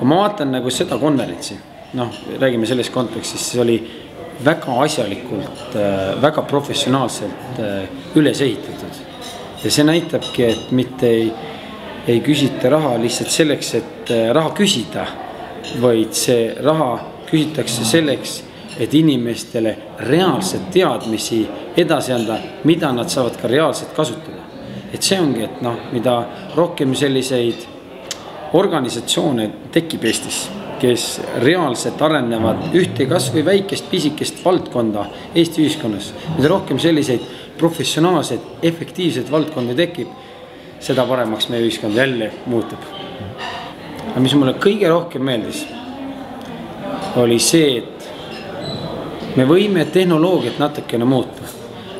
kui ma vaatan nagu seda konverentsi, noh, räägime selles kontekstis, see oli väga asjalikult, väga professionaalselt üles ehitatud. ja see näitabki, et mitte ei, ei küsita raha lihtsalt selleks, et raha küsida, vaid see raha küsitakse selleks, et inimestele reaalselt teadmisi edasi anda, mida nad saavad ka reaalselt kasutada. et see ongi, et noh, mida rohkem selliseid organisatsioone tekib Eestis, kes reaalselt arenevad ühte kasvõi väikest pisikest valdkonda Eesti ühiskonnas, mida rohkem selliseid professionaalseid, efektiivseid valdkondi tekib, seda paremaks meie ühiskond jälle muutub. aga mis mulle kõige rohkem meeldis, oli see, et me võime tehnoloogiat natukene muuta,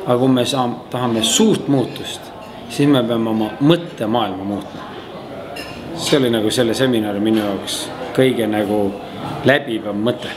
aga kui me saame, tahame suurt muutust, siis me peame oma mõttemaailma muutma see oli nagu selle seminari minu jaoks kõige nagu läbivam mõte